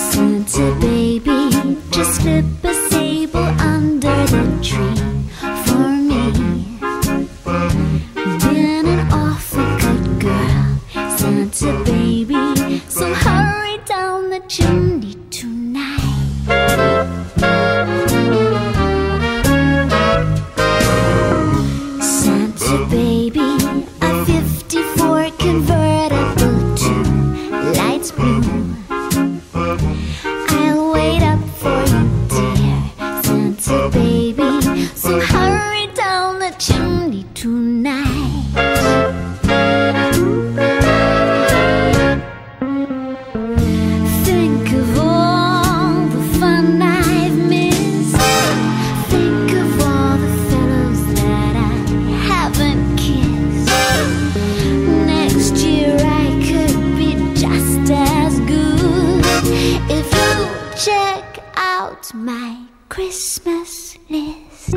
Santa baby, just slip a sable under the tree for me. Been an awful good girl, Santa baby, so hurry down the chimney. Convertible to light blue. I'll wait up for you, dear baby. So hurry down the chimney tonight. Check out my Christmas list.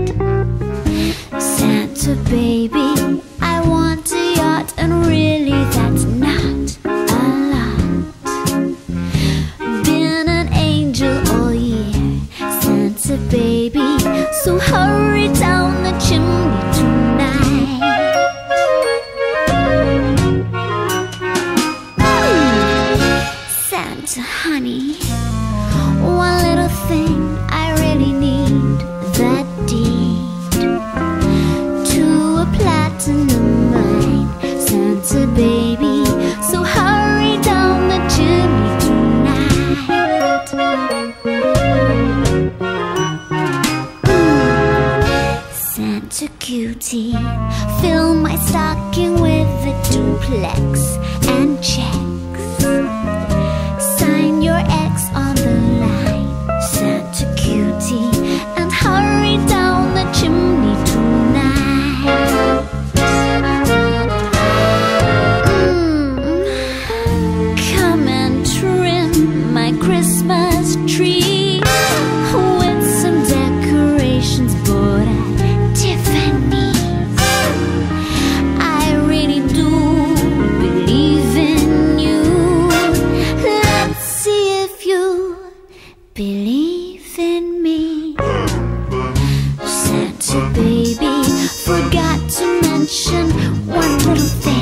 Santa baby, I want a yacht, and really that's not a lot. Been an angel all year, Santa baby. So hurry down the chimney tonight. Santa, honey, fill my stocking with a duplex and checks. Sign your X on the line, Santa cutie, and hurry down the chimney tonight. Mm, come and trim my Christmas Got to mention one little thing.